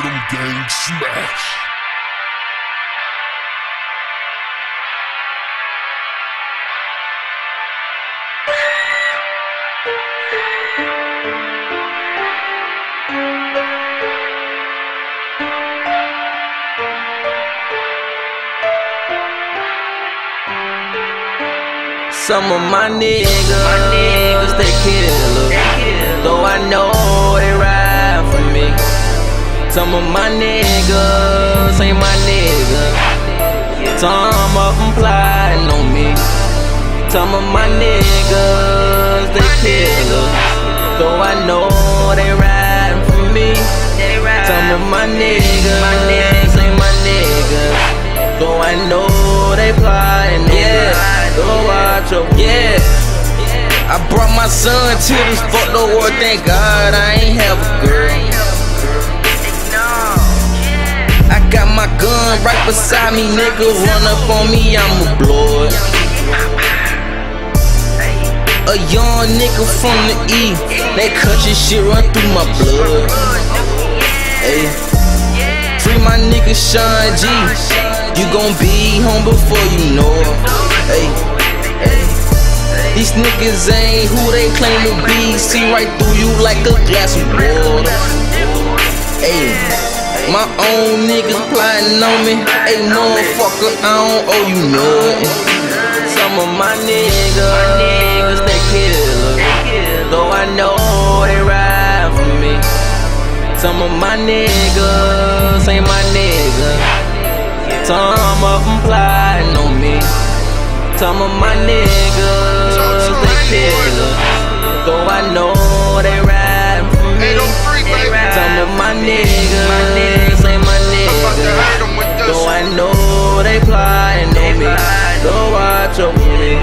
them gang smash. Some of my niggas, my niggas they killers. Though I know Some of my niggas ain't my niggas. Some of them plotting on me. Some of my niggas they killers. Though I know they riding for me. Some of my niggas, ain't my niggas. Though I know they plotting, yeah. Go watch your yeah. I brought my son to this fuck the world, thank God I ain't have a girl. Gun right beside me, nigga. Run up on me, I'ma blow it. A young nigga from the E, cut your shit run through my blood. Hey, free my nigga Sean G. You gon' be home before you know it. Hey, hey. These niggas ain't who they claim to be. See right through you like a glass of water. Hey, my own niggas plotting on me. Hey, motherfucker, I don't owe you nothing. Some of my niggas, they killers. Though I know they ride for me. Some of my niggas ain't my niggas. Some of them plotting on me. Some of my niggas, they killers. Though I know my niggas, my niggas ain't my niggas. Though I know they plotting on me. Go watch over me.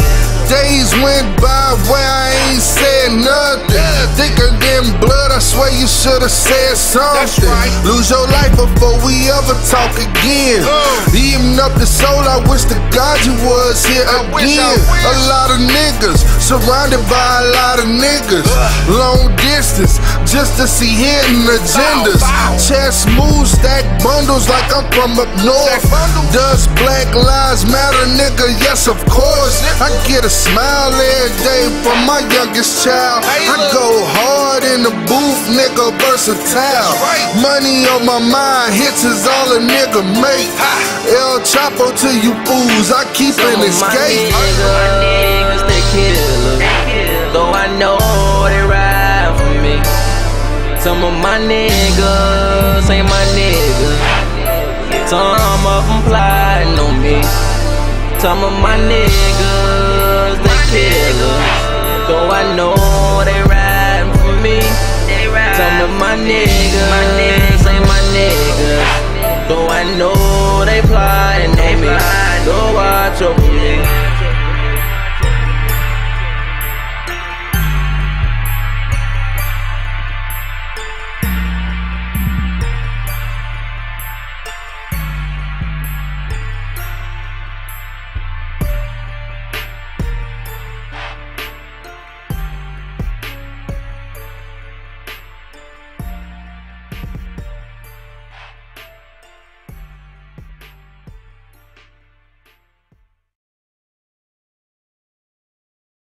Days went by where I ain't said nothing. Thicker than blood, I swear you should've said something. right. Lose your life before we ever talk again. Uh. Even up the soul, I wish to God you was here I again. wish. A lot of niggas surrounded by a lot of niggas. Long distance just to see hidden agendas. bow. Chest moves, stack bundles like I'm from up north. Does Black Lives Matter, nigga? Yes, of course. I get a smile every day from my youngest child. I go hard in the booth, nigga, versatile. Money on my mind, hits is all a nigga make. El Chapo to you fools, I keep an escape. my niggas, they killers. Some of my niggas ain't my niggas. Some of them plotting on me. Some of my niggas, they killers. Though I know they riding for me. Some of my niggas, my niggas ain't my niggas. Though I know they plotting on me. Go watch over me.